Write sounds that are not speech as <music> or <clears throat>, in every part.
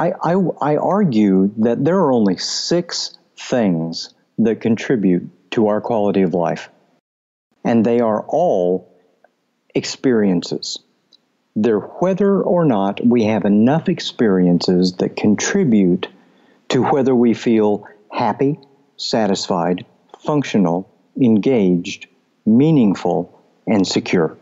I, I, I argue that there are only six things that contribute to our quality of life, and they are all experiences. They're whether or not we have enough experiences that contribute to whether we feel happy, satisfied, functional, engaged, meaningful, and secure.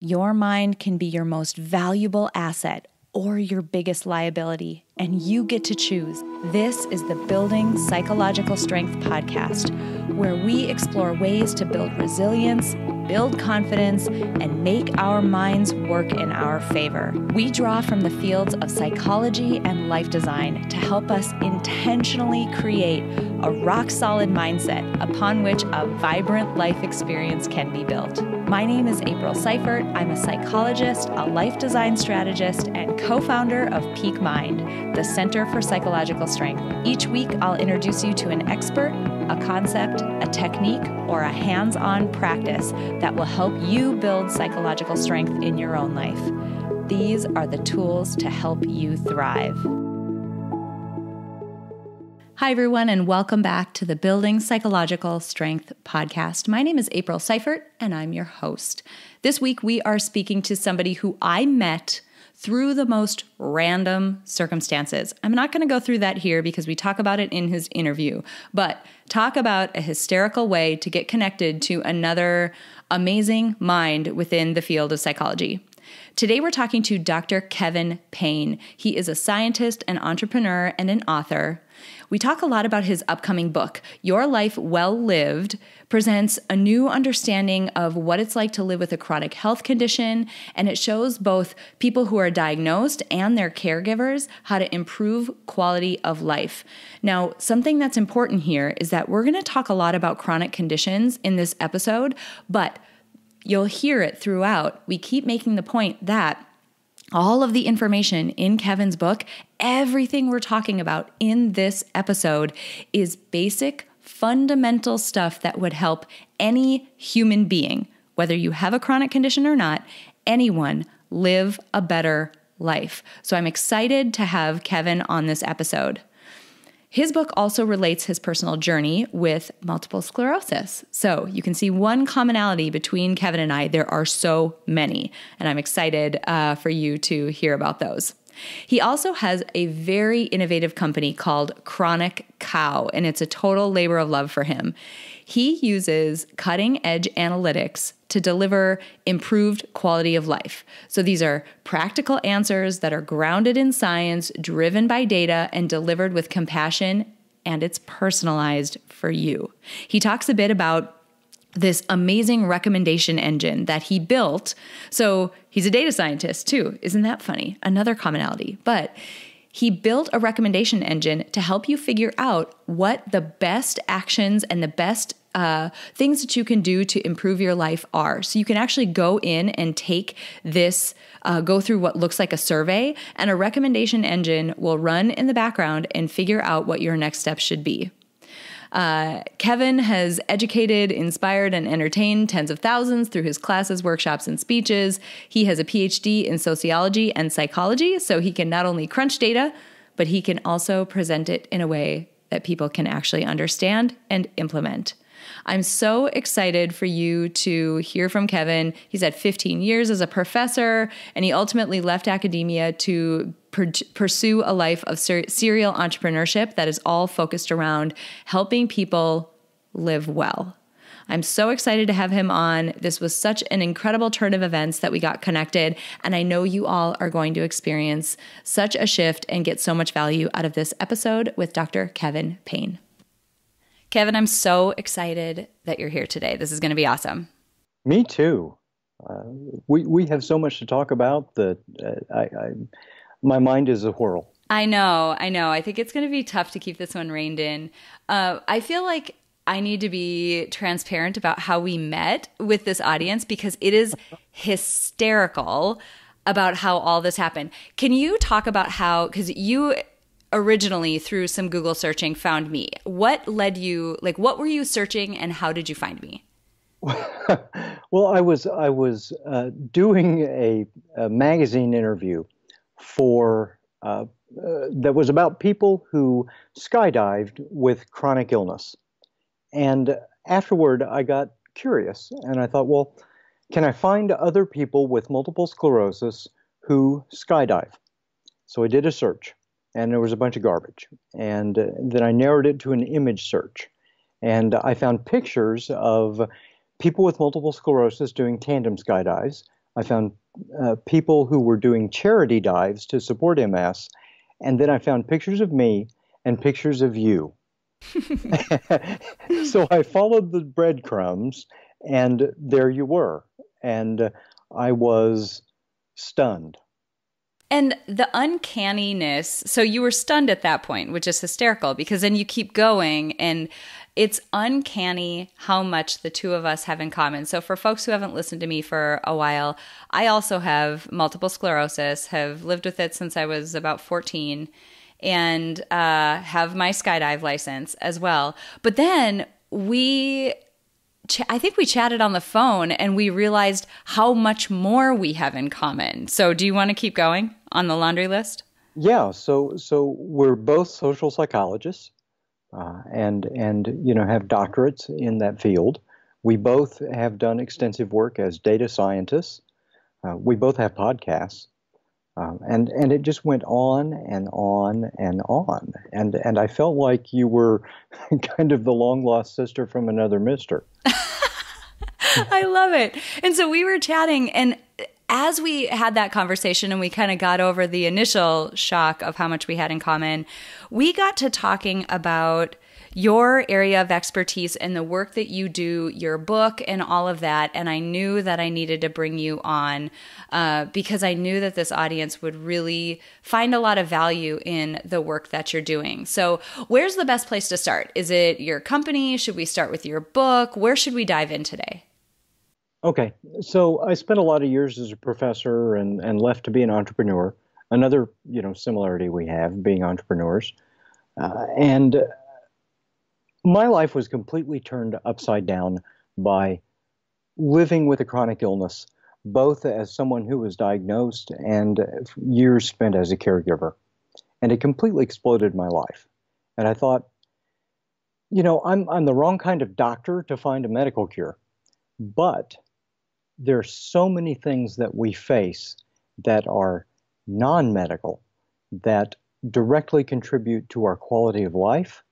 Your mind can be your most valuable asset or your biggest liability, and you get to choose. This is the Building Psychological Strength podcast, where we explore ways to build resilience, build confidence, and make our minds work in our favor. We draw from the fields of psychology and life design to help us intentionally create a rock solid mindset upon which a vibrant life experience can be built. My name is April Seifert. I'm a psychologist, a life design strategist, and co founder of Peak Mind, the Center for Psychological Strength. Each week, I'll introduce you to an expert, a concept, a technique, or a hands on practice that will help you build psychological strength in your own life. These are the tools to help you thrive. Hi, everyone, and welcome back to the Building Psychological Strength podcast. My name is April Seifert, and I'm your host. This week, we are speaking to somebody who I met through the most random circumstances. I'm not going to go through that here because we talk about it in his interview, but talk about a hysterical way to get connected to another amazing mind within the field of psychology. Today, we're talking to Dr. Kevin Payne. He is a scientist, an entrepreneur, and an author. We talk a lot about his upcoming book, Your Life Well Lived, presents a new understanding of what it's like to live with a chronic health condition, and it shows both people who are diagnosed and their caregivers how to improve quality of life. Now, something that's important here is that we're going to talk a lot about chronic conditions in this episode, but you'll hear it throughout. We keep making the point that all of the information in Kevin's book, everything we're talking about in this episode is basic, fundamental stuff that would help any human being, whether you have a chronic condition or not, anyone live a better life. So I'm excited to have Kevin on this episode. His book also relates his personal journey with multiple sclerosis. So you can see one commonality between Kevin and I. There are so many, and I'm excited uh, for you to hear about those. He also has a very innovative company called Chronic Cow, and it's a total labor of love for him. He uses cutting edge analytics to deliver improved quality of life. So these are practical answers that are grounded in science, driven by data, and delivered with compassion, and it's personalized for you. He talks a bit about this amazing recommendation engine that he built. So he's a data scientist too. Isn't that funny? Another commonality. But he built a recommendation engine to help you figure out what the best actions and the best uh, things that you can do to improve your life are. So you can actually go in and take this, uh, go through what looks like a survey, and a recommendation engine will run in the background and figure out what your next steps should be. Uh, Kevin has educated, inspired, and entertained tens of thousands through his classes, workshops, and speeches. He has a PhD in sociology and psychology, so he can not only crunch data, but he can also present it in a way that people can actually understand and implement. I'm so excited for you to hear from Kevin. He's had 15 years as a professor, and he ultimately left academia to pursue a life of ser- serial entrepreneurship that is all focused around helping people live well. I'm so excited to have him on. This was such an incredible turn of events that we got connected, and I know you all are going to experience such a shift and get so much value out of this episode with Dr. Kevin Payne. Kevin, I'm so excited that you're here today. This is going to be awesome. Me too. Uh, we we have so much to talk about that uh, I, I my mind is a whirl. I know, I know. I think it's going to be tough to keep this one reined in. Uh, I feel like I need to be transparent about how we met with this audience because it is hysterical about how all this happened. Can you talk about how, because you originally through some Google searching found me. What led you, like, what were you searching and how did you find me? <laughs> well, I was I was uh, doing a, a, magazine interview for uh, uh, that was about people who skydived with chronic illness. And afterward, I got curious and I thought, well, can I find other people with multiple sclerosis who skydive? So I did a search and there was a bunch of garbage. And uh, then I narrowed it to an image search. And I found pictures of people with multiple sclerosis doing tandem skydives. I found uh, people who were doing charity dives to support MS. And then I found pictures of me and pictures of you. <laughs> <laughs> so I followed the breadcrumbs, and there you were. And I was stunned. And the uncanniness, so you were stunned at that point, which is hysterical because then you keep going and it's uncanny how much the two of us have in common. So, for folks who haven't listened to me for a while, I also have multiple sclerosis, have lived with it since I was about 14, and uh, have my skydive license as well. But then we ch- I think we chatted on the phone and we realized how much more we have in common. So, do you want to keep going on the laundry list? Yeah. So, so we're both social psychologists, uh, and and you know have doctorates in that field. We both have done extensive work as data scientists. Uh, we both have podcasts. Um, and and it just went on and on and on, and and I felt like you were <laughs> kind of the long lost sister from another Mister. <laughs> I love it. And so we were chatting, and as we had that conversation and we kind of got over the initial shock of how much we had in common, we got to talking about your area of expertise and the work that you do, your book, and all of that. And I knew that I needed to bring you on uh, because I knew that this audience would really find a lot of value in the work that you're doing. So, where's the best place to start? Is it your company? Should we start with your book? Where should we dive in today? Okay, so I spent a lot of years as a professor and, and left to be an entrepreneur. Another, you know, similarity we have being entrepreneurs, uh, and my life was completely turned upside down by living with a chronic illness, both as someone who was diagnosed and years spent as a caregiver. And it completely exploded my life. And I thought, you know, I'm, I'm the wrong kind of doctor to find a medical cure. But there are so many things that we face that are non medical that directly contribute to our quality of life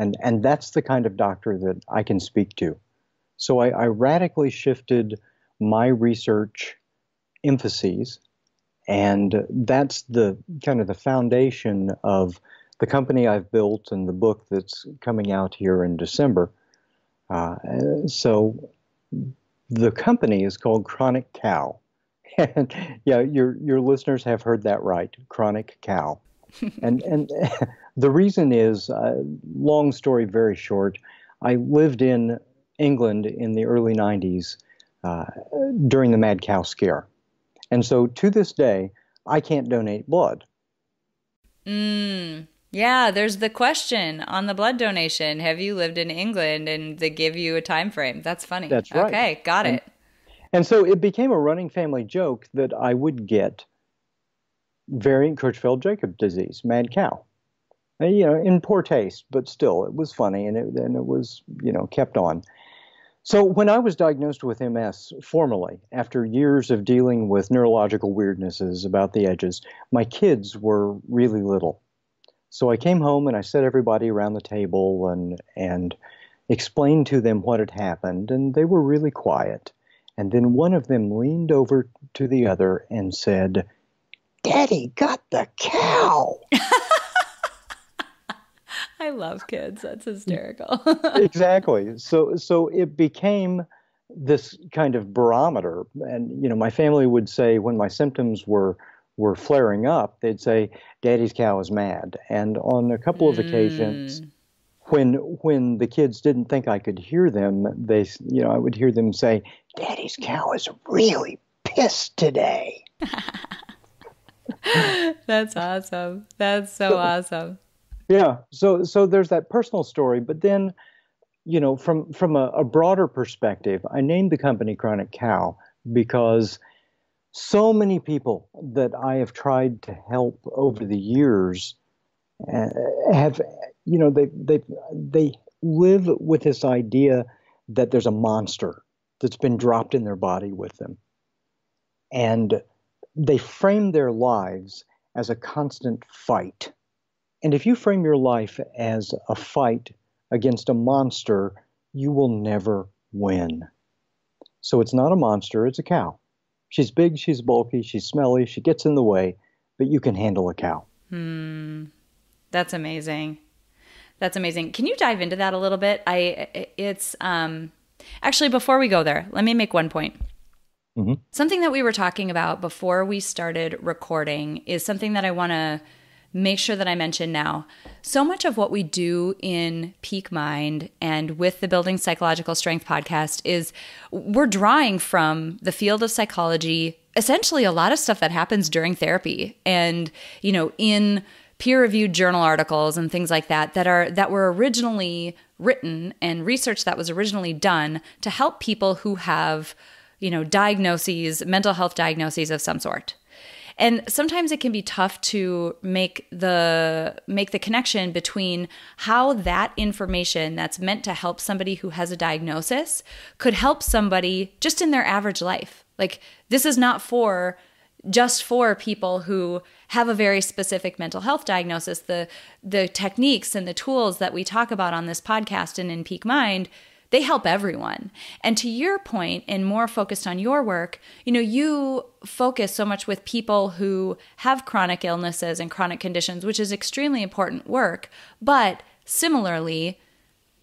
and, and that's the kind of doctor that I can speak to. So I, I radically shifted my research emphases, and that's the kind of the foundation of the company I've built and the book that's coming out here in December. Uh, so the company is called Chronic Cow. And <laughs> yeah, your your listeners have heard that right, Chronic Cow. <laughs> and and the reason is, uh, long story very short, I lived in England in the early 90s uh, during the mad cow scare. And so to this day, I can't donate blood. Mm, yeah, there's the question on the blood donation. Have you lived in England? And they give you a time frame. That's funny. That's right. Okay, got and, it. And so it became a running family joke that I would get variant Creutzfeldt-Jakob disease, mad cow. And, you know, in poor taste, but still, it was funny, and it and it was you know kept on. So when I was diagnosed with MS formally, after years of dealing with neurological weirdnesses about the edges, my kids were really little. So I came home and I set everybody around the table and and explained to them what had happened, and they were really quiet. And then one of them leaned over to the other and said, Daddy got the cow. <laughs> I love kids. That's hysterical. <laughs> exactly. So so it became this kind of barometer and you know my family would say when my symptoms were were flaring up they'd say daddy's cow is mad and on a couple of mm. occasions when when the kids didn't think I could hear them they you know I would hear them say daddy's cow is really pissed today <laughs> <laughs> That's awesome. That's so, so awesome. Yeah. So so there's that personal story, but then, you know, from from a, a broader perspective, I named the company Chronic Cow because so many people that I have tried to help over the years uh, have, you know, they they they live with this idea that there's a monster that's been dropped in their body with them, and they frame their lives as a constant fight. And if you frame your life as a fight against a monster, you will never win. So it's not a monster, it's a cow. She's big, she's bulky, she's smelly, she gets in the way, but you can handle a cow. Hmm. That's amazing. That's amazing. Can you dive into that a little bit? I it's um actually before we go there, let me make one point. Mm-hmm. Something that we were talking about before we started recording is something that I want to make sure that I mention now. So much of what we do in Peak Mind and with the Building Psychological Strength podcast is we're drawing from the field of psychology, essentially a lot of stuff that happens during therapy and, you know, in peer-reviewed journal articles and things like that that are that were originally written and research that was originally done to help people who have, you know, diagnoses, mental health diagnoses of some sort. And sometimes it can be tough to make the make the connection between how that information that's meant to help somebody who has a diagnosis could help somebody just in their average life. Like this is not for just for people who have a very specific mental health diagnosis. The the techniques and the tools that we talk about on this podcast and in peak mind they help everyone. And to your point, and more focused on your work, you know, you focus so much with people who have chronic illnesses and chronic conditions, which is extremely important work. But similarly,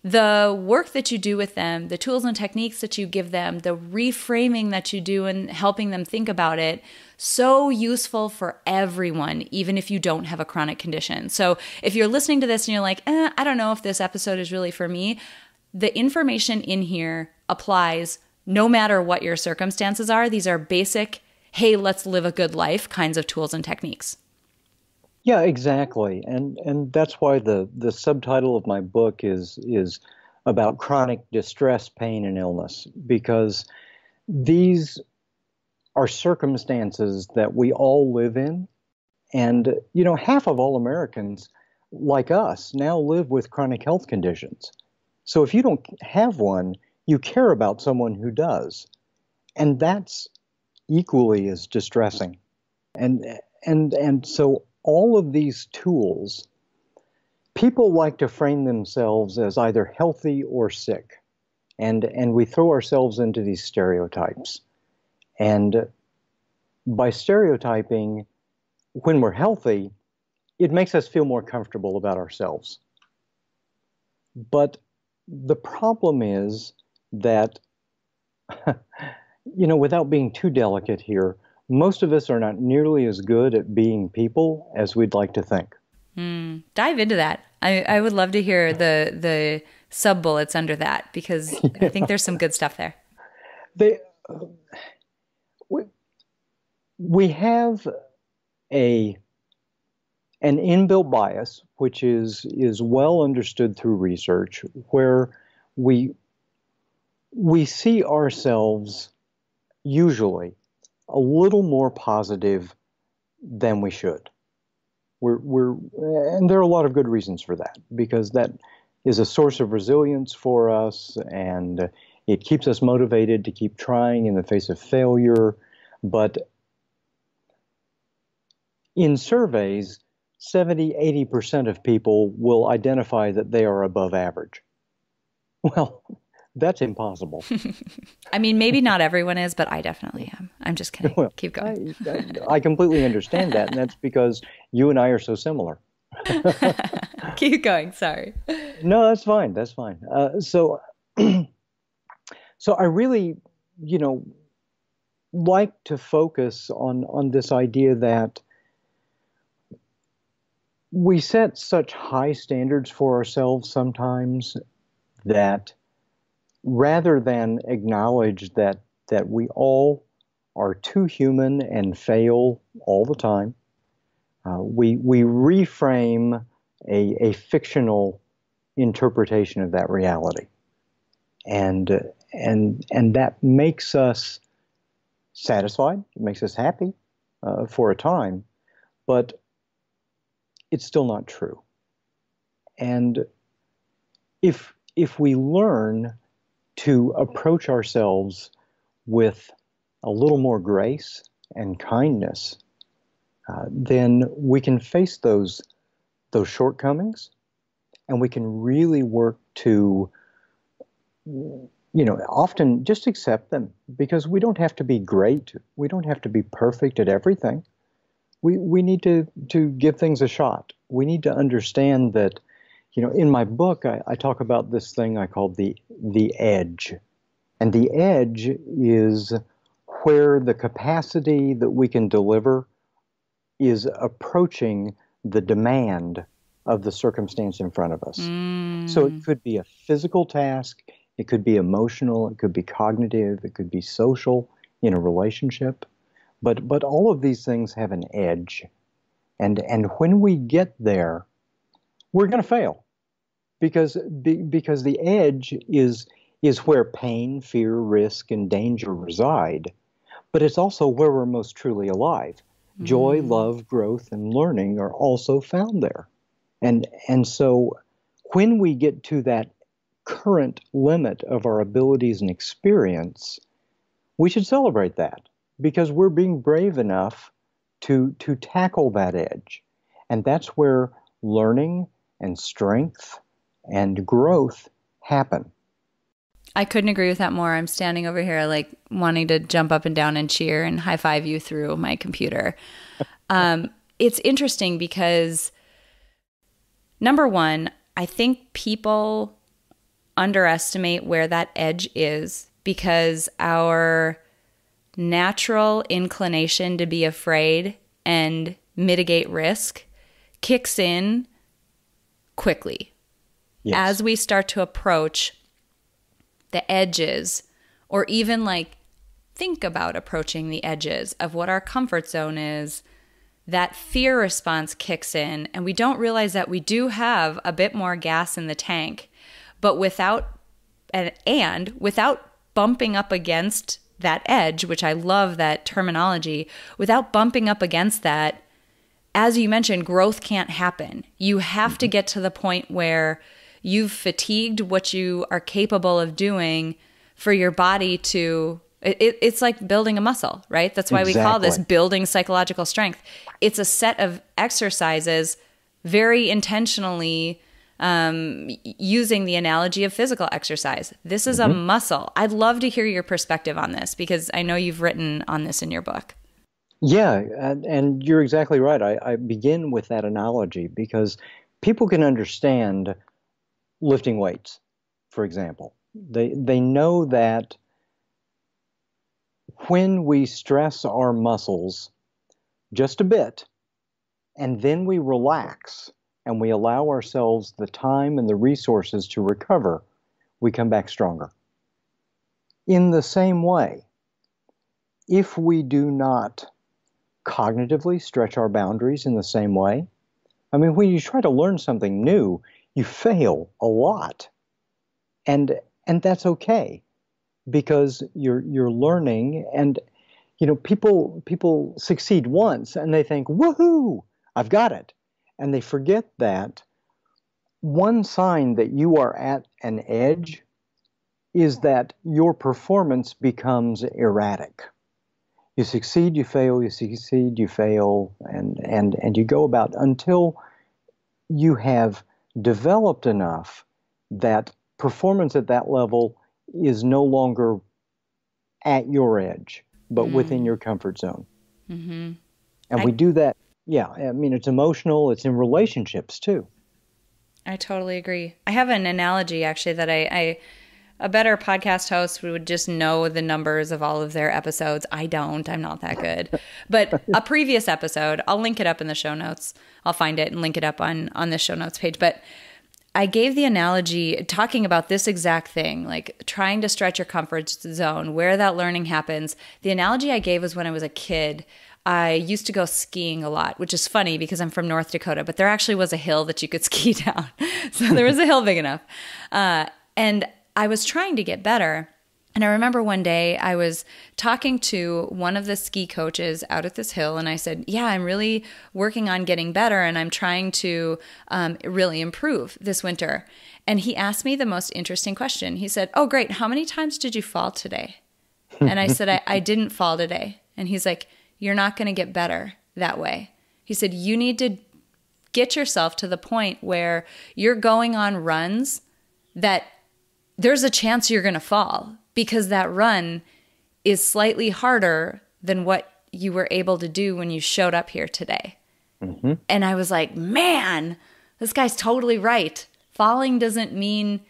the work that you do with them, the tools and techniques that you give them, the reframing that you do and helping them think about it, so useful for everyone, even if you don't have a chronic condition. So if you're listening to this and you're like, eh, I don't know if this episode is really for me, the information in here applies no matter what your circumstances are. These are basic, hey, let's live a good life kinds of tools and techniques. Yeah, exactly. And and that's why the the subtitle of my book is is about chronic distress, pain and illness because these are circumstances that we all live in and you know half of all Americans like us now live with chronic health conditions. So if you don't have one, you care about someone who does. And that's equally as distressing. And and and so all of these tools people like to frame themselves as either healthy or sick. And and we throw ourselves into these stereotypes. And by stereotyping when we're healthy, it makes us feel more comfortable about ourselves. But the problem is that, <laughs> you know, without being too delicate here, most of us are not nearly as good at being people as we'd like to think. Mm, dive into that. I, I would love to hear the the sub bullets under that because yeah. I think there's some good stuff there. <laughs> They, uh, we, we have a an inbuilt bias, which is is well understood through research, where we we see ourselves usually a little more positive than we should. We're, we're, and there are a lot of good reasons for that because that is a source of resilience for us and it keeps us motivated to keep trying in the face of failure. But in surveys, 70, 80% of people will identify that they are above average. Well, that's impossible. <laughs> I mean, maybe not everyone is, but I definitely am. I'm just kidding. Well, Keep going. I, I, I, completely understand that, and that's because you and I are so similar. <laughs> Keep going. Sorry. No, that's fine. That's fine. Uh, so, <clears throat> so I really, you know, like to focus on on this idea that we set such high standards for ourselves sometimes that rather than acknowledge that that we all are too human and fail all the time, uh, we we reframe a, a fictional interpretation of that reality, and and and that makes us satisfied, it makes us happy uh, for a time, but it's still not true. And if if we learn to approach ourselves with a little more grace and kindness, uh, then we can face those those shortcomings, and we can really work to you know, often just accept them because we don't have to be great. We don't have to be perfect at everything. We, we need to, to give things a shot. We need to understand that, you know, in my book, I, I talk about this thing I call the, the edge. And the edge is where the capacity that we can deliver is approaching the demand of the circumstance in front of us. Mm. So it could be a physical task, it could be emotional, it could be cognitive, it could be social in a relationship. But but all of these things have an edge. And and when we get there, we're going to fail. Because be, because the edge is is where pain, fear, risk and danger reside. But it's also where we're most truly alive. Mm-hmm. Joy, love, growth and learning are also found there. And and so when we get to that current limit of our abilities and experience, we should celebrate that because we're being brave enough to, to tackle that edge. And that's where learning and strength and growth happen. I couldn't agree with that more. I'm standing over here, like wanting to jump up and down and cheer and high five you through my computer. <laughs> Um, it's interesting because, number one, I think people underestimate where that edge is because our natural inclination to be afraid and mitigate risk kicks in quickly yes. as we start to approach the edges or even like think about approaching the edges of what our comfort zone is that fear response kicks in and we don't realize that we do have a bit more gas in the tank but without and, and without bumping up against that edge, which I love that terminology, without bumping up against that, as you mentioned, growth can't happen. You have mm-hmm. to get to the point where you've fatigued what you are capable of doing for your body to it, it's like building a muscle, right? That's why exactly. we call this building psychological strength. It's a set of exercises very intentionally um, using the analogy of physical exercise. This is mm-hmm. a muscle. I'd love to hear your perspective on this because I know you've written on this in your book. Yeah, and, and you're exactly right. I, I begin with that analogy because people can understand lifting weights, for example. They they know that when we stress our muscles just a bit and then we relax, and we allow ourselves the time and the resources to recover, we come back stronger. In the same way, if we do not cognitively stretch our boundaries in the same way, I mean, when you try to learn something new, you fail a lot. And and that's okay because you're you're learning and you know people people succeed once and they think woohoo i've got it and they forget that one sign that you are at an edge is that your performance becomes erratic. You succeed, you fail, you succeed, you fail, and, and, and you go about until you have developed enough that performance at that level is no longer at your edge, but mm. within your comfort zone. Mm-hmm. And I, we do that yeah, I mean, it's emotional, it's in relationships too. I totally agree. I have an analogy actually that I, I a better podcast host would just know the numbers of all of their episodes. I don't. I'm not that good. <laughs> But a previous episode, I'll link it up in the show notes. I'll find it and link it up on on the show notes page. But I gave the analogy talking about this exact thing, like trying to stretch your comfort zone, where that learning happens. The analogy I gave was when I was a kid. I used to go skiing a lot, which is funny because I'm from North Dakota, but there actually was a hill that you could <laughs> ski down. so there was a hill big enough. Uh, and I was trying to get better. And I remember one day I was talking to one of the ski coaches out at this hill, and I said, Yeah, I'm really working on getting better and I'm trying to um, really improve this winter. And he asked me the most interesting question. He said, Oh, great. How many times did you fall today? And I said, I, I didn't fall today. And he's like, You're not going to get better that way. He said, You need to get yourself to the point where you're going on runs that there's a chance you're going to fall because that run is slightly harder than what you were able to do when you showed up here today. Mm-hmm. And I was like, man, this guy's totally right. Falling doesn't mean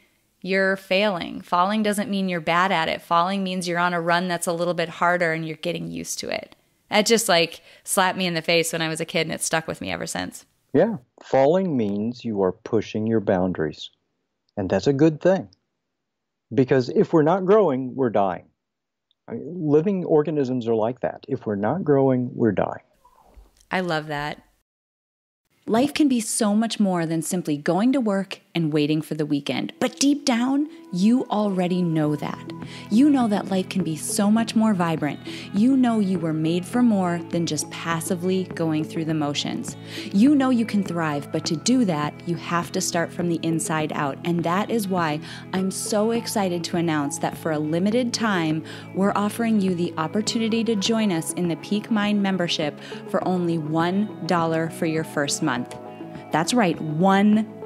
you're failing. Falling doesn't mean you're bad at it. Falling means you're on a run that's a little bit harder and you're getting used to it. That just like slapped me in the face when I was a kid and it stuck with me ever since. Yeah. Falling means you are pushing your boundaries. And that's a good thing. Because if we're not growing, we're dying. I mean, living organisms are like that. If we're not growing, we're dying. I love that. Life can be so much more than simply going to work and waiting for the weekend. But deep down, you already know that. You know that life can be so much more vibrant. You know you were made for more than just passively going through the motions. You know you can thrive, but to do that, you have to start from the inside out. And that is why I'm so excited to announce that for a limited time, we're offering you the opportunity to join us in the Peak Mind membership for only $1 for your first month. That's right, $1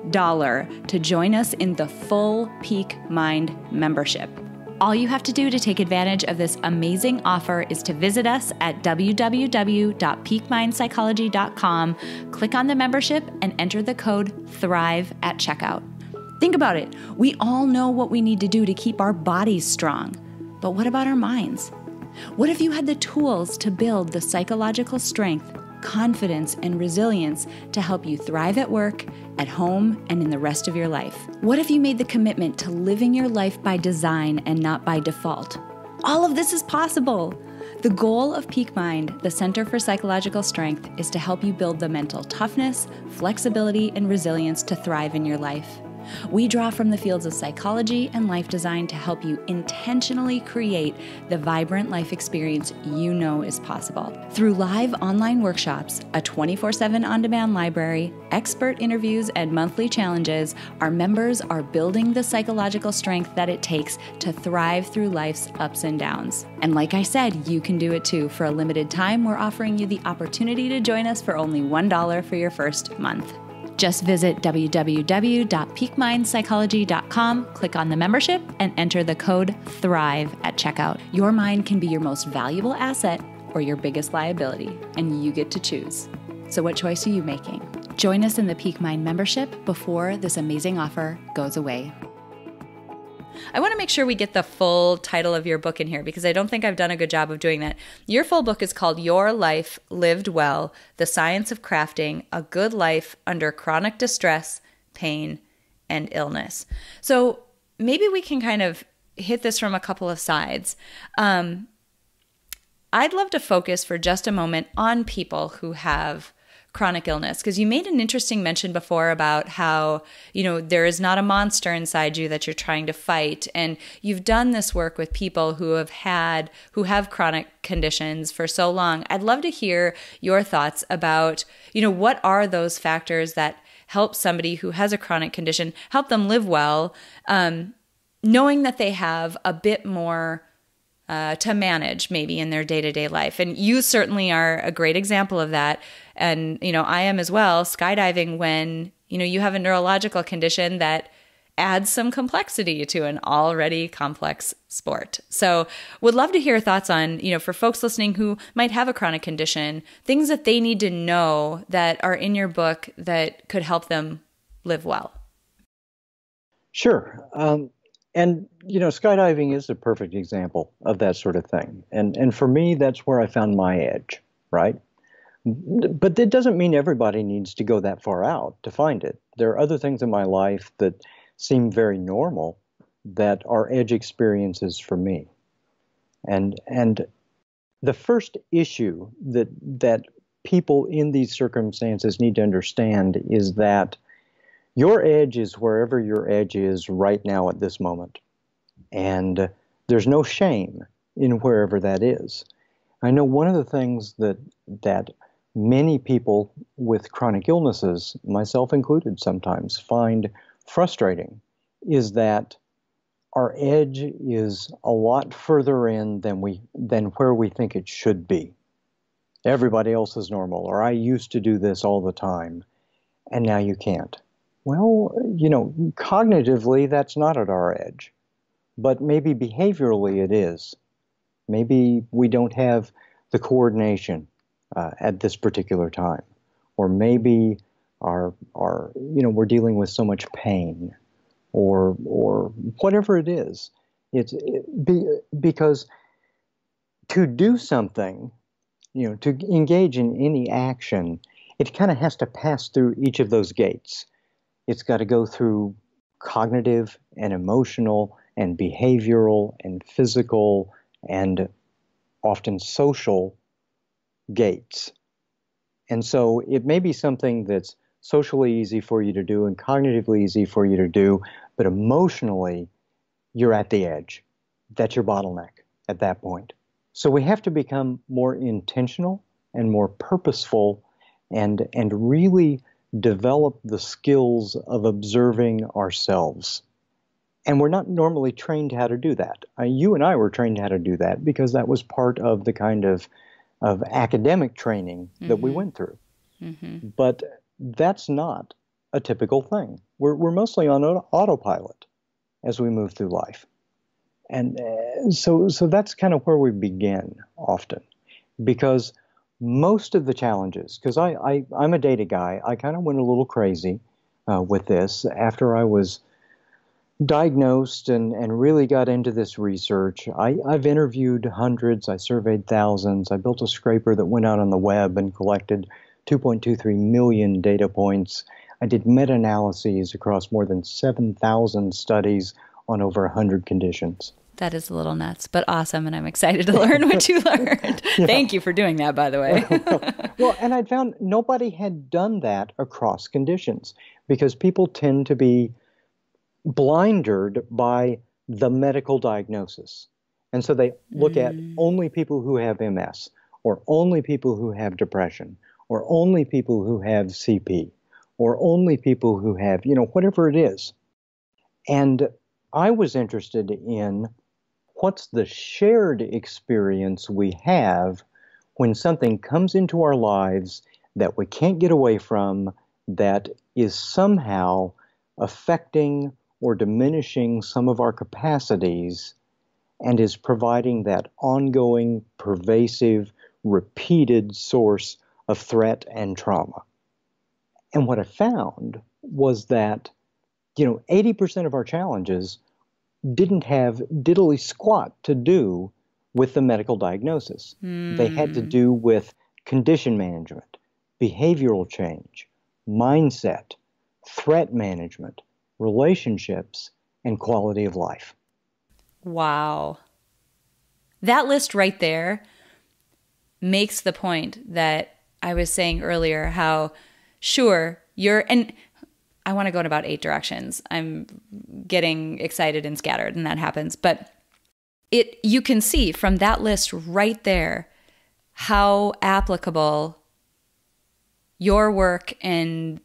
to join us in the full Peak Mind membership. All you have to do to take advantage of this amazing offer is to visit us at www.peakmindpsychology.com, click on the membership, and enter the code THRIVE at checkout. Think about it. We all know what we need to do to keep our bodies strong. But what about our minds? What if you had the tools to build the psychological strength confidence, and resilience to help you thrive at work, at home, and in the rest of your life? What if you made the commitment to living your life by design and not by default? All of this is possible. The goal of Peak Mind, the Center for Psychological Strength, is to help you build the mental toughness, flexibility, and resilience to thrive in your life. We draw from the fields of psychology and life design to help you intentionally create the vibrant life experience you know is possible. Through live online workshops, a 24 7 on demand library, expert interviews, and monthly challenges, our members are building the psychological strength that it takes to thrive through life's ups and downs. And like I said, you can do it too. For a limited time, we're offering you the opportunity to join us for only $1 for your first month. Just visit www.peakmindpsychology.com, click on the membership, and enter the code THRIVE at checkout. Your mind can be your most valuable asset or your biggest liability, and you get to choose. So, what choice are you making? Join us in the Peak Mind membership before this amazing offer goes away. I want to make sure we get the full title of your book in here because I don't think I've done a good job of doing that. Your full book is called Your Life Lived Well The Science of Crafting a Good Life Under Chronic Distress, Pain, and Illness. So maybe we can kind of hit this from a couple of sides. Um, I'd love to focus for just a moment on people who have chronic illness. Because you made an interesting mention before about how you know there is not a monster inside you that you're trying to fight. And you've done this work with people who have had who have chronic conditions for so long. I'd love to hear your thoughts about you know what are those factors that help somebody who has a chronic condition help them live well um, knowing that they have a bit more uh, to manage maybe in their day to day life. And you certainly are a great example of that. And, you know, I am as well. Skydiving, when, you know, you have a neurological condition that adds some complexity to an already complex sport. So, would love to hear thoughts on, you know, for folks listening who might have a chronic condition, things that they need to know that are in your book that could help them live well. Sure. Um, and you know skydiving is a perfect example of that sort of thing. And and for me that's where i found my edge right? But that doesn't mean everybody needs to go that far out to find it. There are other things in my life that seem very normal that are edge experiences for me. And and the first issue that that people in these circumstances need to understand is that your edge is wherever your edge is right now at this moment. And There's no shame in wherever that is. I know one of the things that that many people with chronic illnesses, myself included sometimes, find frustrating is that our edge is a lot further in than we than where we think it should be. Everybody else is normal, or I used to do this all the time, and now you can't. Well, you know, cognitively that's not at our edge, but maybe behaviorally it is. Maybe we don't have the coordination uh, at this particular time, or maybe our our you know we're dealing with so much pain, or or whatever it is. It's it, be, because to do something, you know, to engage in any action, it kind of has to pass through each of those gates. It's got to go through cognitive and emotional and behavioral and physical and often social gates. And so it may be something that's socially easy for you to do and cognitively easy for you to do, but emotionally, you're at the edge. That's your bottleneck at that point. So we have to become more intentional and more purposeful and, and really develop the skills of observing ourselves. And we're not normally trained how to do that. Uh, you and I were trained how to do that because that was part of the kind of, of academic training that mm-hmm. we went through. Mm-hmm. But that's not a typical thing. We're, we're mostly on autopilot as we move through life. And uh, so, so that's kind of where we begin often because most of the challenges, because I, I, I'm a data guy, I kind of went a little crazy uh, with this after I was diagnosed and, and really got into this research. I, I've interviewed hundreds, I surveyed thousands, I built a scraper that went out on the web and collected 2.23 million data points. I did meta analyses across more than 7,000 studies on over 100 conditions. That is a little nuts, but awesome. And I'm excited to learn what you <laughs> learned. yeah. Thank you for doing that, by the way. <laughs> well, and I found nobody had done that across conditions because people tend to be blinded by the medical diagnosis. And so they look mm. at only people who have MS or only people who have depression or only people who have CP, or only people who have, you know, whatever it is. And I was interested in what's the shared experience we have when something comes into our lives that we can't get away from, that is somehow affecting or diminishing some of our capacities and is providing that ongoing, pervasive, repeated source of threat and trauma. And what I found was that, you know, 80% of our challenges didn't have diddly squat to do with the medical diagnosis. Mm. They had to hmm. do with condition management, behavioral change, mindset, threat management, relationships, and quality of life. Wow. That list right there makes the point that I was saying earlier how sure you're and I want to go in about eight directions. I'm getting excited and scattered and that happens, but it you can see from that list right there how applicable your work and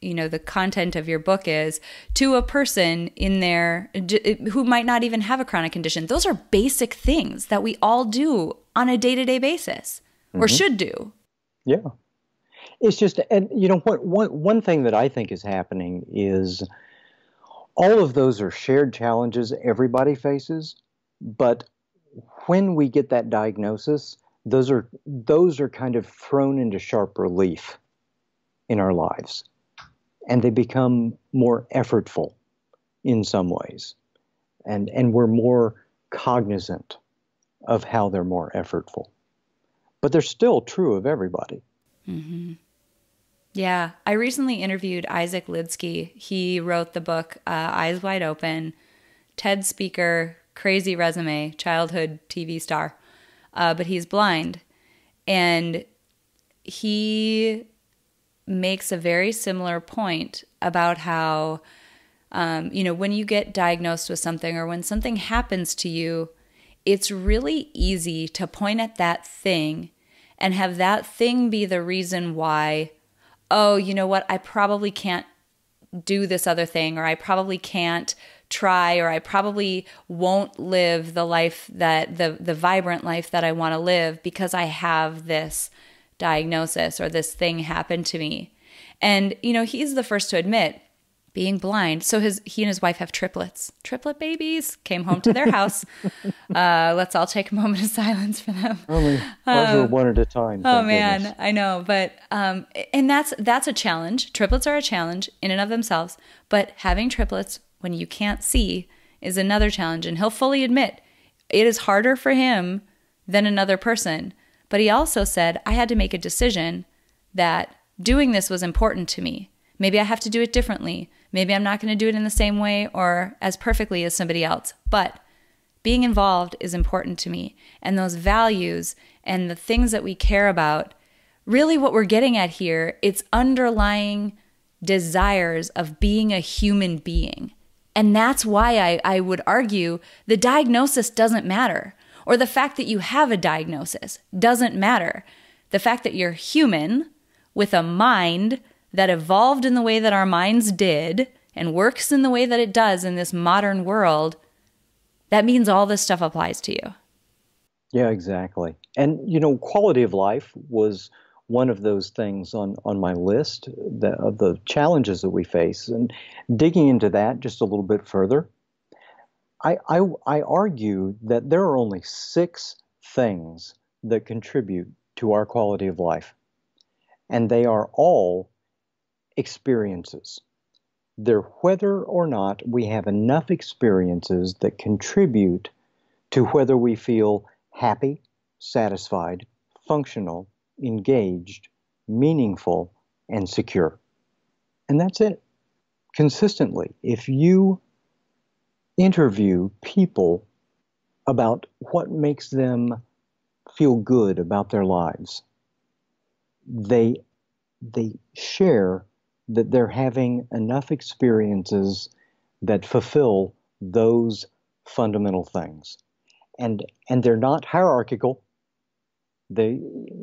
you know the content of your book is to a person in there who might not even have a chronic condition those are basic things that we all do on a day-to-day basis mm-hmm. or should do yeah. It's just, and you know what? One one thing that I think is happening is all of those are shared challenges everybody faces, but when we get that diagnosis, those are those are kind of thrown into sharp relief in our lives, and they become more effortful in some ways, and and we're more cognizant of how they're more effortful but they're still true of everybody. Mm-hmm. Yeah. I recently interviewed Isaac Lidsky. He wrote the book uh, Eyes Wide Open, TED speaker, crazy resume, childhood TV star, uh, but he's blind. And he makes a very similar point about how, um, you know, when you get diagnosed with something or when something happens to you, it's really easy to point at that thing and have that thing be the reason why, oh, you know what, I probably can't do this other thing, or I probably can't try, or I probably won't live the life that the, the vibrant life that I want to live because I have this diagnosis or this thing happened to me. And, you know, he's the first to admit being blind. So his he and his wife have triplets, triplet babies. Came home to their house. <laughs> Uh, let's all take a moment of silence for them. Only um, one at a time. Oh man, goodness. I know, but um, and that's that's a challenge. Triplets are a challenge in and of themselves, but having triplets when you can't see is another challenge. And he'll fully admit it is harder for him than another person. But he also said I had to make a decision that doing this was important to me. Maybe I have to do it differently. Maybe I'm not going to do it in the same way or as perfectly as somebody else, but being involved is important to me. And those values and the things that we care about, really what we're getting at here, it's underlying desires of being a human being. And that's why I, I would argue the diagnosis doesn't matter, or the fact that you have a diagnosis doesn't matter. The fact that you're human with a mind that evolved in the way that our minds did and works in the way that it does in this modern world, that means all this stuff applies to you. Yeah, exactly. And, you know, quality of life was one of those things on, on my list that, of the challenges that we face. And digging into that just a little bit further, I, I, I argue that there are only six things that contribute to our quality of life. And they are all experiences. They're whether or not we have enough experiences that contribute to whether we feel happy, satisfied, functional, engaged, meaningful, and secure. And that's it. Consistently, if you interview people about what makes them feel good about their lives, they, they share that they're having enough experiences that fulfill those fundamental things. And and they're not hierarchical. They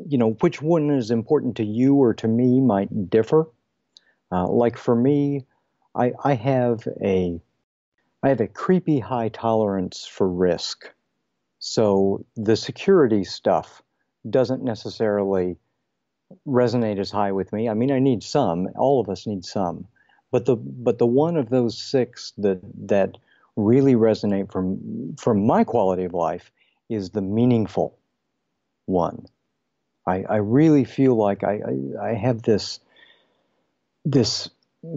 you know, which one is important to you or to me might differ. Uh, like for me, I, I have a I have a creepy high tolerance for risk. So the security stuff doesn't necessarily resonate as high with me. I mean, I need some. All of us need some, but the but the one of those six that that really resonate from from my quality of life is the meaningful one. I, I really feel like I, I, I have this this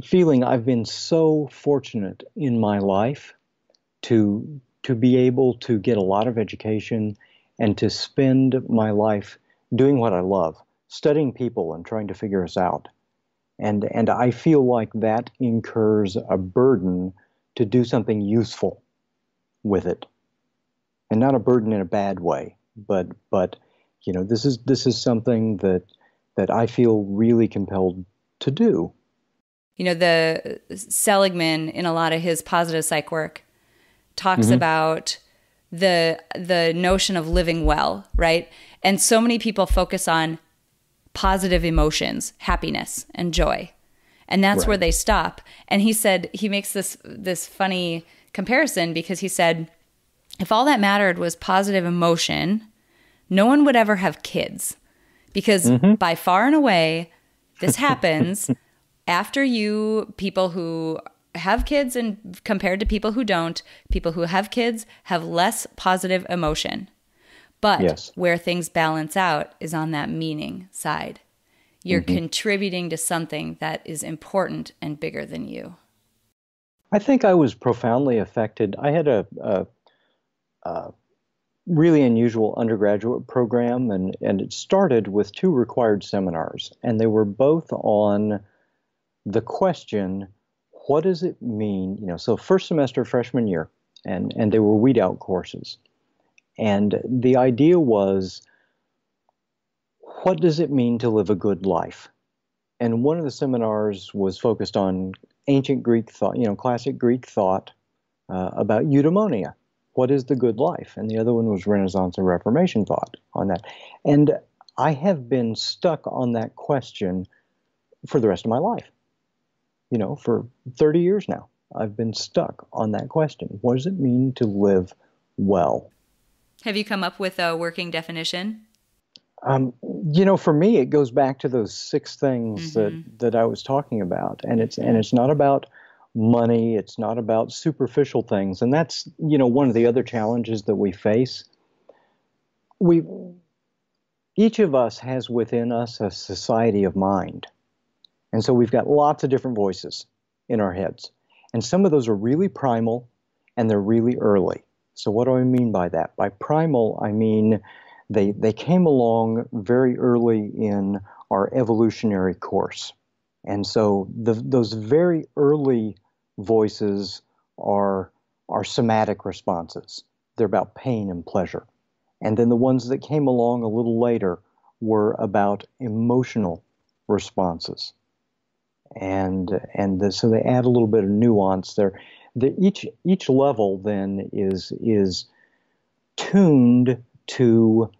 feeling I've been so fortunate in my life to to be able to get a lot of education and to spend my life doing what I love studying people and trying to figure us out. And, and I feel like that incurs a burden to do something useful with it. And not a burden in a bad way, but, but you know, this is, this is something that, that I feel really compelled to do. You know, the Seligman in a lot of his positive psych work talks mm-hmm. about the the notion of living well, right? And so many people focus on positive emotions, happiness and joy. And that's right. where they stop. And he said he makes this this funny comparison because he said if all that mattered was positive emotion, no one would ever have kids. Because mm-hmm. by far and away this <laughs> happens after you people who have kids and compared to people who don't, people who have kids have less positive emotion. But yes. where things balance out is on that meaning side. You're mm-hmm. contributing to something that is important and bigger than you. I think I was profoundly affected. I had a, a, a really unusual undergraduate program, and, and it started with two required seminars, and they were both on the question what does it mean? You know, so first semester freshman year, and, and they were weed out courses. And the idea was what does it mean to live a good life? And one of the seminars was focused on ancient Greek thought, you know, classic Greek thought uh, about eudaimonia. what is the good life? And the other one was Renaissance and Reformation thought on that. And I have been stuck on that question for the rest of my life. You know, for 30 years now, I've been stuck on that question. What does it mean to live well? Have you come up with a working definition? Um, you know, for me, it goes back to those six things mm-hmm. that, that I was talking about, and it's and it's not about money. It's not about superficial things, and that's you know one of the other challenges that we face. We each of us has within us a society of mind, and so we've got lots of different voices in our heads, and some of those are really primal, and they're really early. So what do I mean by that? By primal, I mean they, they came along very early in our evolutionary course. And so the, those very early voices are, are somatic responses. They're about pain and pleasure. And then the ones that came along a little later were about emotional responses. And, and the, so they add a little bit of nuance there. The, each, each level then is, is tuned to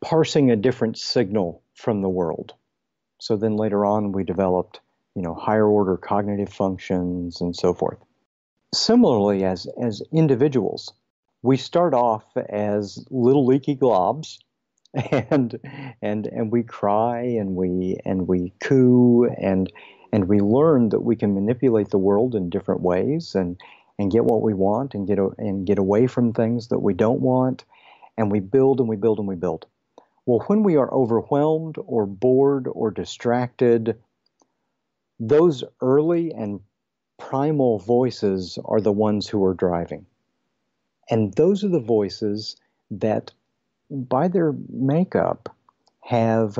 parsing a different signal from the world. So then later on, we developed, you know, higher order cognitive functions and so forth. Similarly, as, as individuals, we start off as little leaky globs <laughs> and and and we cry and we and we coo and and we learn that we can manipulate the world in different ways and and get what we want and get and get away from things that we don't want and we build and we build and we build well, when we are overwhelmed or bored or distracted, those early and primal voices are the ones who are driving. And those are the voices that, by their makeup, have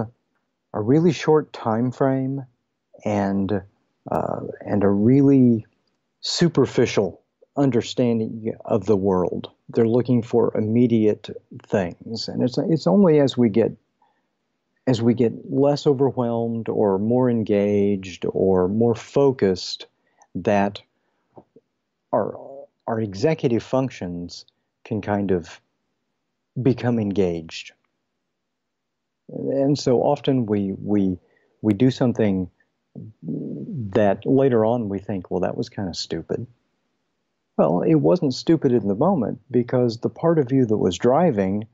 a really short time frame and uh, and a really superficial understanding of the world. They're looking for immediate things, and it's it's only as we get as we get less overwhelmed or more engaged or more focused that our our executive functions can kind of become engaged. And so often we we we do something that later on we think, well, that was kind of stupid. Well, it wasn't stupid in the moment because the part of you that was driving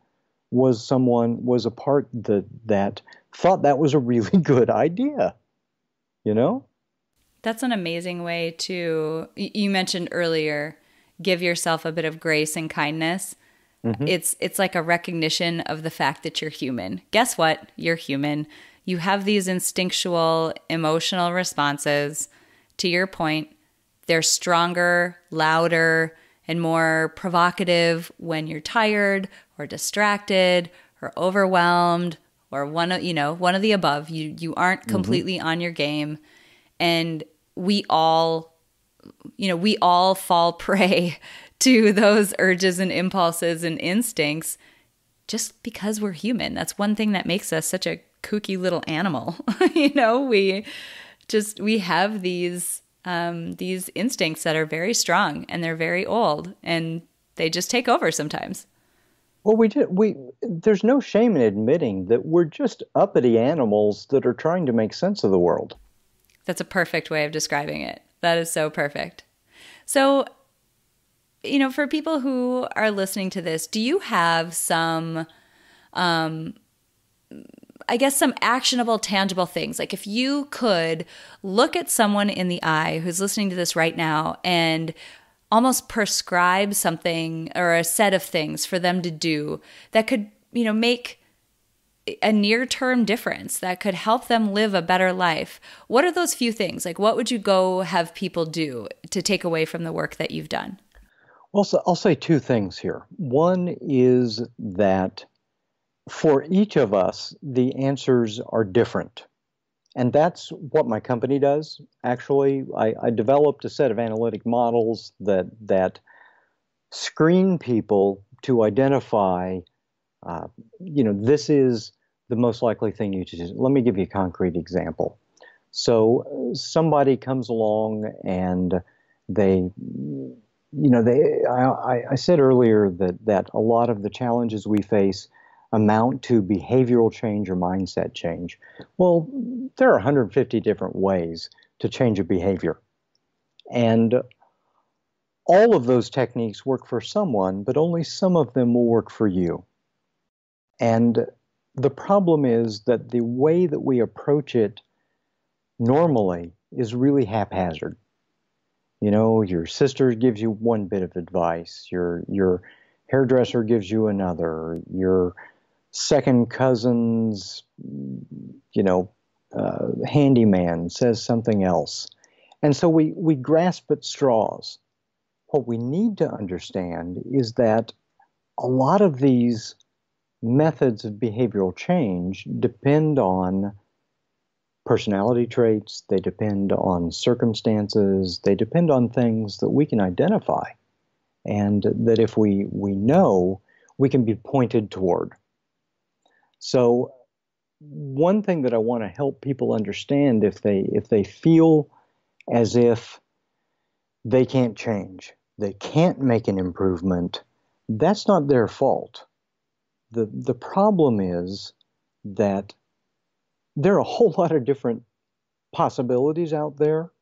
was someone was a part that that thought that was a really <laughs> good idea. You know? That's an amazing way to you mentioned earlier give yourself a bit of grace and kindness. Mm-hmm. It's it's like a recognition of the fact that you're human. Guess what? You're human. You have these instinctual emotional responses. To your point, they're stronger, louder, and more provocative when you're tired or distracted or overwhelmed or one of you know one of the above you you aren't mm-hmm. completely mm-hmm. on your game and we all you know we all fall <laughs> prey to those urges and impulses and instincts just because we're human that's one thing that makes us such a kooky little animal <laughs> you know we just we have these um, these instincts that are very strong and they're very old and they just take over sometimes. Well, we did. We there's no shame in admitting that we're just uppity animals that are trying to make sense of the world. That's a perfect way of describing it. That is so perfect. So, you know, for people who are listening to this, do you have some um, I guess, some actionable, tangible things. Like if you could look at someone in the eye who's listening to this right now and almost prescribe something or a set of things for them to do that could, you know, make a near term difference that could help them live a better life. What are those few things? Like, what would you go have people do to take away from the work that you've done? Well, so I'll say two things here. One is that for each of us, the answers are different. And that's what my company does. Actually, I, I, developed a set of analytic models that that screen people to identify, uh, you know, this is the most likely thing you should do. Let me give you a concrete example. So somebody comes along and they you know, they, I, I said earlier that, that a lot of the challenges we face amount to behavioral change or mindset change. Well, there are 150 different ways to change a behavior. And all of those techniques work for someone, but only some of them will work for you. And the problem is that the way that we approach it normally is really haphazard. You know, your sister gives you one bit of advice, your your hairdresser gives you another, your second cousin's, you know, uh, handyman says something else. And so we, we grasp at straws. What we need to understand is that a lot of these methods of behavioral change depend on personality traits, they depend on circumstances, they depend on things that we can identify. And that if we, we know, we can be pointed toward. So, one thing that I want to help people understand if they if they feel as if they can't change, they can't make an improvement, that's not their fault. The the problem is that there are a whole lot of different possibilities out there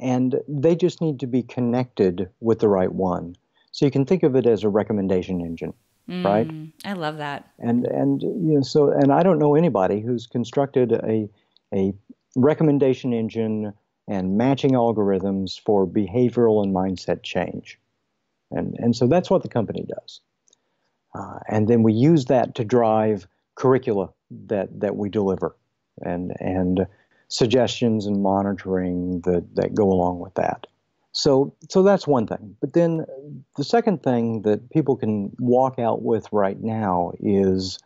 and they just need to be connected with the right one. So you can think of it as a recommendation engine mm, right? I love that. And and you know so and I don't know anybody who's constructed a a recommendation engine and matching algorithms for behavioral and mindset change. And and so that's what the company does. Uh, and then we use that to drive curricula that that we deliver and and suggestions and monitoring that that go along with that. So, so that's one thing. But then the second thing that people can walk out with right now is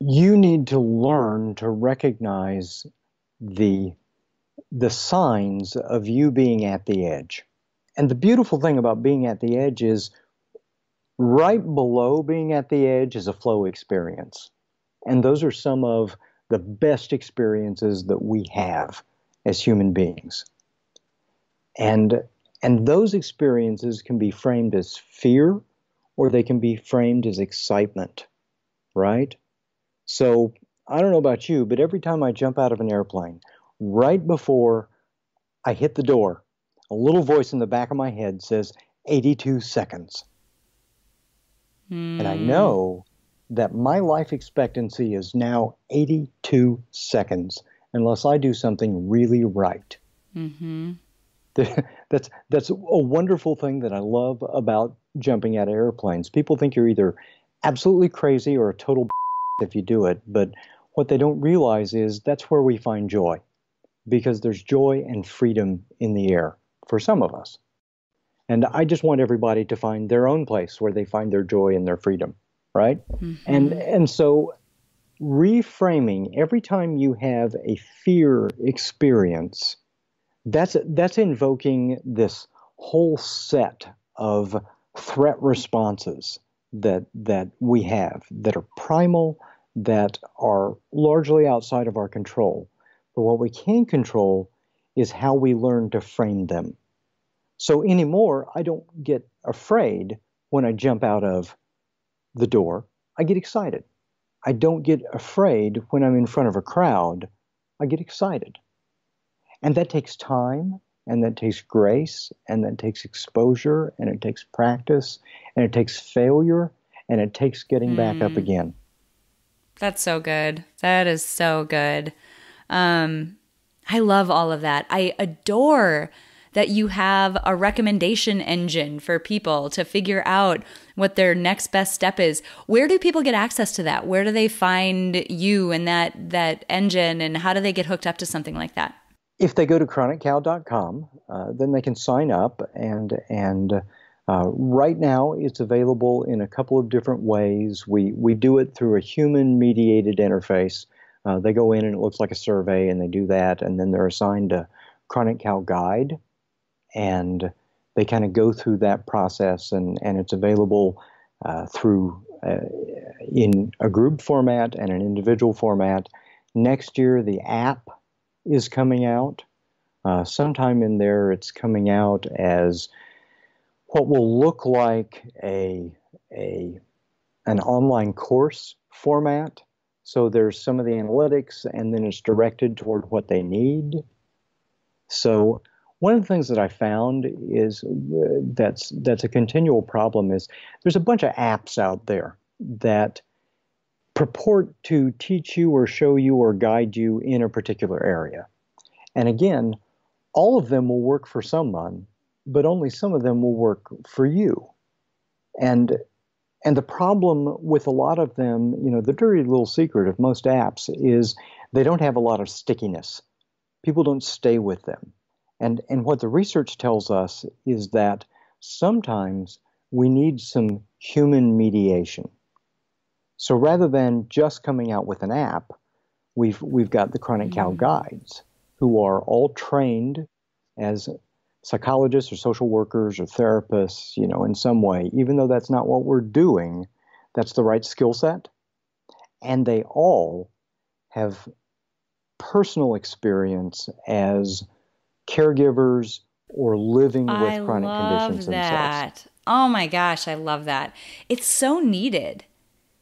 you need to learn to recognize the the signs of you being at the edge. And the beautiful thing about being at the edge is right below being at the edge is a flow experience. And those are some of the best experiences that we have as human beings. And and those experiences can be framed as fear or they can be framed as excitement, right? So I don't know about you, but every time I jump out of an airplane, right before I hit the door, a little voice in the back of my head says 82 seconds. Mm. And I hmm. know that my life expectancy is now 82 seconds unless I do something really right. Mm-hmm. <laughs> that's that's a wonderful thing that I love about jumping out of airplanes. People think you're either absolutely crazy or a total <laughs> if you do it, but what they don't realize is that's where we find joy because there's joy and freedom in the air for some of us. And I just want everybody to find their own place where they find their joy and their freedom, right? Mm-hmm. And and so reframing every time you have a fear experience that's that's invoking this whole set of threat responses that that we have that are primal that are largely outside of our control. But what we can control is how we learn to frame them. So anymore i don't get afraid when i jump out of the door. I get excited. I don't get afraid when i'm in front of a crowd. I get excited and that takes time, and that takes grace, and that takes exposure, and it takes practice, and it takes failure, and it takes getting mm. back up hmm. again. That's so good. That is so good. Um, I love all of that. I adore that you have a recommendation engine for people to figure out what their next best step is. Where do people get access to that? Where do they find you and that that engine and how do they get hooked up to something like that? If they go to chroniccow.com, uh, then they can sign up and and uh, right now it's available in a couple of different ways. We we do it through a human mediated interface. Uh, they go in and it looks like a survey and they do that and then they're assigned a Chronic Cow guide and they kind of go through that process and and it's available uh, through uh, in a group format and an individual format. Next year the app is coming out. Uh, sometime in there, it's coming out as what will look like a, a, an online course format. So there's some of the analytics, and then it's directed toward what they need. So one of the things that I found is uh, that's that's a continual problem is there's a bunch of apps out there that purport to teach you or show you or guide you in a particular area. And again, all of them will work for someone, but only some of them will work for you. And and the problem with a lot of them, you know, the dirty little secret of most apps is they don't have a lot of stickiness. People don't stay with them. And and what the research tells us is that sometimes we need some human mediation. So rather than just coming out with an app, we've we've got the chronic cow mm. guides who are all trained as psychologists or social workers or therapists, you know, in some way, even though that's not what we're doing, that's the right skill set. And they all have personal experience as caregivers or living with I chronic conditions that. themselves. Oh my gosh, I love that. It's so needed,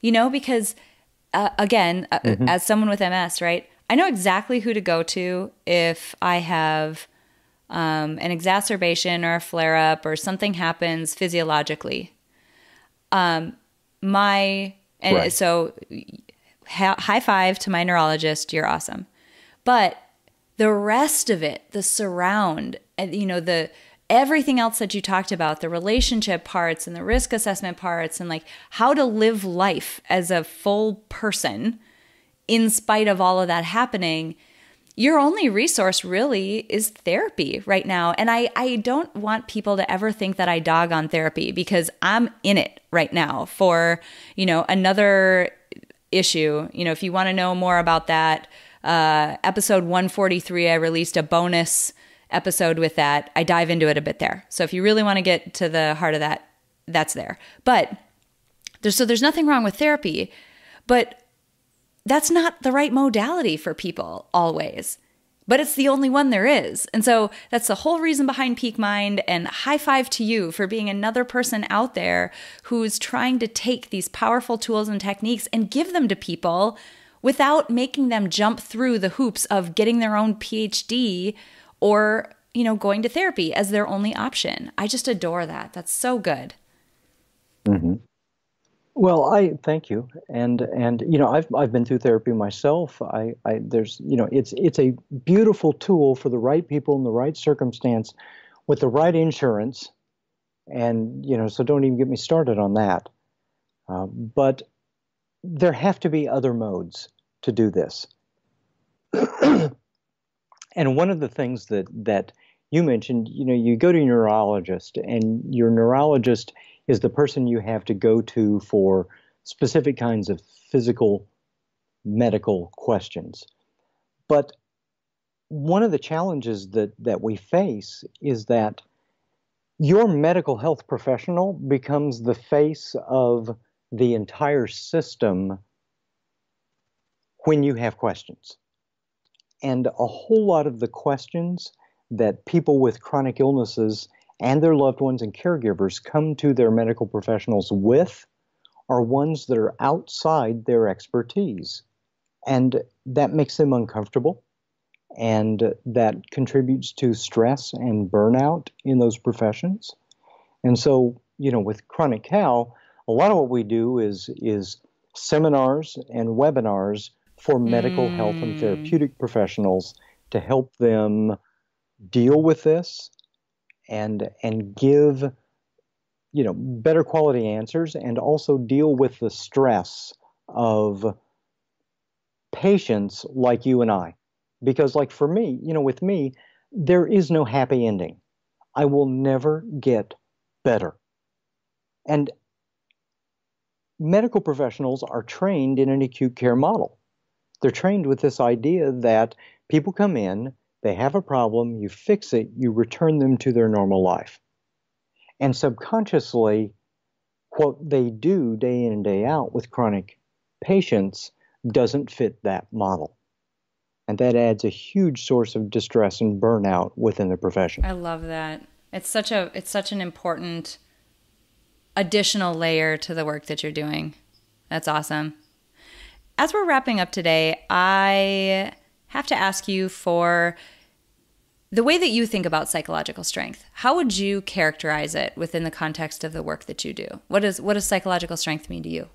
you know, because uh, again, uh, mm-hmm. as someone with MS, right? I know exactly who to go to if I have um, an exacerbation or a flare up or something happens physiologically. Um, my and right. so ha- high five to my neurologist. You're awesome, but the rest of it, the surround, and you know the everything else that you talked about the relationship parts and the risk assessment parts and like how to live life as a full person in spite of all of that happening, your only resource really is therapy right now. And I, I don't want people to ever think that I dog on therapy because I'm in it right now for, you know, another issue. You know, if you want to know more about that, uh, episode 143, I released a bonus episode with that. I dive into it a bit there. So if you really want to get to the heart of that, that's there. But there's, so there's nothing wrong with therapy, but that's not the right modality for people always. But it's the only one there is. And so that's the whole reason behind Peak Mind. And high five to you for being another person out there who's trying to take these powerful tools and techniques and give them to people without making them jump through the hoops of getting their own PhD or, you know, going to therapy as their only option. I just adore that. That's so good. Mm-hmm. Well, I thank you, and and you know I've I've been through therapy myself. I, I there's you know it's it's a beautiful tool for the right people in the right circumstance, with the right insurance, and you know so don't even get me started on that. Uh, but there have to be other modes to do this. <clears throat> and one of the things that that you mentioned, you know, you go to your neurologist, and your neurologist is the person you have to go to for specific kinds of physical medical questions. But one of the challenges that, that we face is that your medical health professional becomes the face of the entire system when you have questions. And a whole lot of the questions that people with chronic illnesses and their loved ones and caregivers come to their medical professionals with are ones that are outside their expertise. And that makes them uncomfortable. And that contributes to stress and burnout in those professions. And so, you know, with Chronic Cow, a lot of what we do is, is seminars and webinars for medical mm. health and therapeutic professionals to help them deal with this and and give you know better quality answers and also deal with the stress of patients like you and I. Because like for me you know with me there is no happy ending. I will never get better. And medical professionals are trained in an acute care model they're trained with this idea that people come in they have a problem, you fix it, you return them to their normal life. And subconsciously, what they do day in and day out with chronic patients doesn't fit that model. And that adds a huge source of distress and burnout within the profession. I love that. It's such a it's such an important additional layer to the work that you're doing. That's awesome. As we're wrapping up today, I have to ask you for the way that you think about psychological strength. How would you characterize it within the context of the work that you do? What does what does psychological strength mean to you?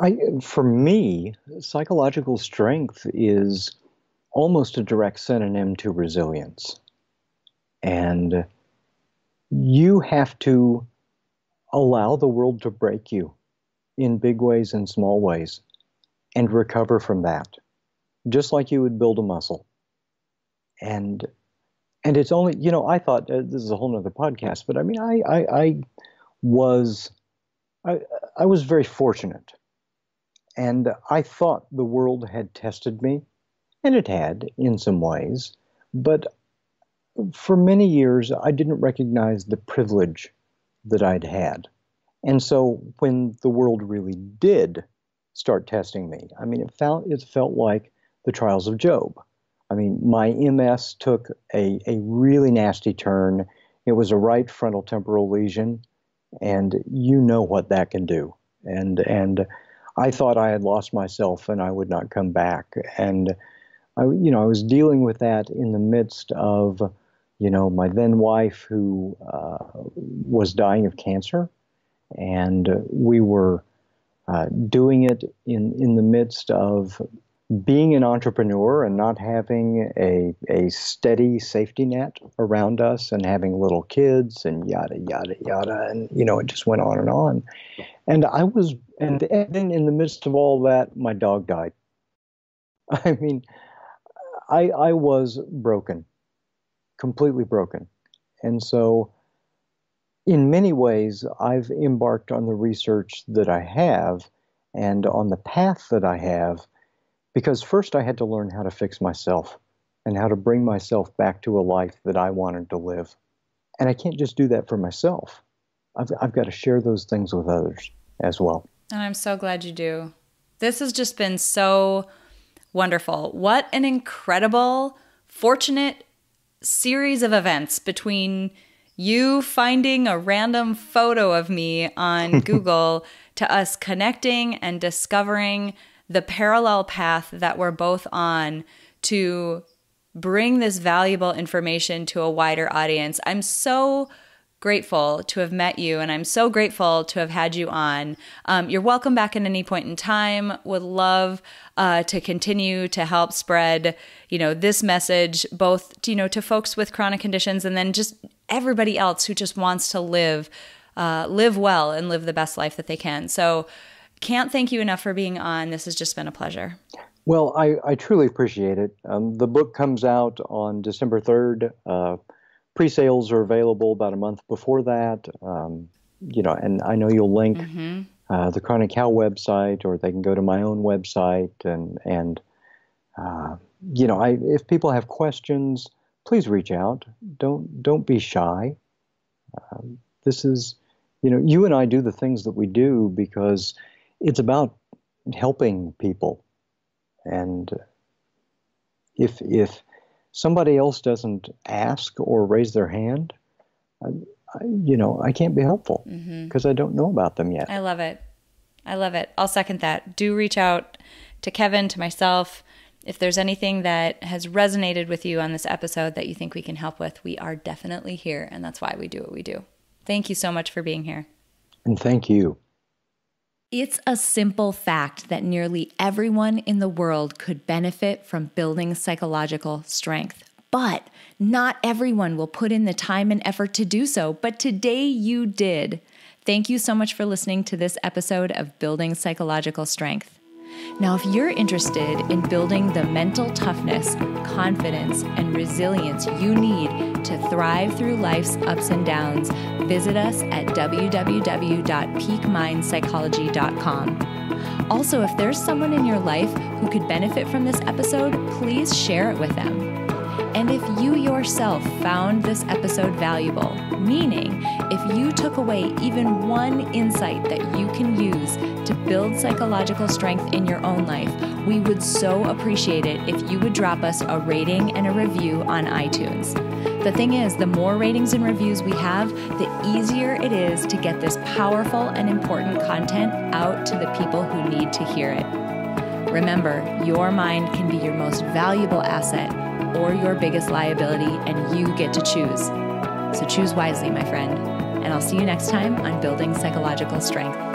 I, for me, psychological strength is almost a direct synonym to resilience. And you have to allow the world to break you in big ways and small ways and recover from that, just like you would build a muscle. And and it's only you know I thought uh, this is a whole other podcast, but I mean I I, I was I, I was very fortunate, and I thought the world had tested me, and it had in some ways, but for many years I didn't recognize the privilege that I'd had, and so when the world really did start testing me, I mean it felt it felt like the trials of Job I mean, my MS took a, a really nasty turn. It was a right frontal temporal lesion, and you know what that can do. And and I thought I had lost myself and I would not come back. And I, you know, I was dealing with that in the midst of, you know, my then wife who uh, was dying of cancer, and we were uh, doing it in in the midst of being an entrepreneur and not having a, a steady safety net around us and having little kids and yada yada yada. And you know it just went on and on. And i was and then in the midst of all that my dog died. <laughs> I mean i i was broken completely broken. And so in many ways i've embarked on the research that i have and on the path that i have because first I had to learn how to fix myself and how to bring myself back to a life that I wanted to live. And I can't just do that for myself. I've, I've got to share those things with others as well. And I'm so glad you do. This has just been so wonderful. What an incredible, fortunate series of events between you finding a random photo of me on <laughs> Google to us connecting and discovering the parallel path that we're both on to bring this valuable information to a wider audience. I'm so grateful to have met you and I'm so grateful to have had you on. Um, you're welcome back at any point in time. Would love uh, to continue to help spread, you know, this message both, you know, to folks with chronic conditions and then just everybody else who just wants to live, uh, live well and live the best life that they can. So can't thank you enough for being on. This has just been a pleasure. Well, I, I truly appreciate it. Um, the book comes out on December 3rd. Uh, Pre sales are available about a month before that. Um, you know, and I know you'll link mm-hmm. uh, the Chronic Cow website, or they can go to my own website. And, and uh, you know, I, if people have questions, please reach out. Don't, don't be shy. Um, this is, you know, you and I do the things that we do because it's about helping people. And if if somebody else doesn't ask or raise their hand, I, I, you know, I can't be helpful because mm-hmm. I don't know about them yet. I love it. I love it. I'll second that. Do reach out to Kevin, to myself. If there's anything that has resonated with you on this episode that you think we can help with, we are definitely here. And that's why we do what we do. Thank you so much for being here. And thank you. It's a simple fact that nearly everyone in the world could benefit from building psychological strength. But not everyone will put in the time and effort to do so. But today you did. Thank you so much for listening to this episode of Building Psychological Strength. Now, if you're interested in building the mental toughness, confidence, and resilience you need to thrive through life's ups and downs, visit us at www.peakmindpsychology.com. Also, if there's someone in your life who could benefit from this episode, please share it with them. And if you yourself found this episode valuable, meaning if you took away even one insight that you can use to build psychological strength in your own life, we would so appreciate it if you would drop us a rating and a review on iTunes. The thing is, the more ratings and reviews we have, the easier it is to get this powerful and important content out to the people who need to hear it. Remember, your mind can be your most valuable asset or your biggest liability, and you get to choose. So choose wisely, my friend. And I'll see you next time on Building Psychological Strength.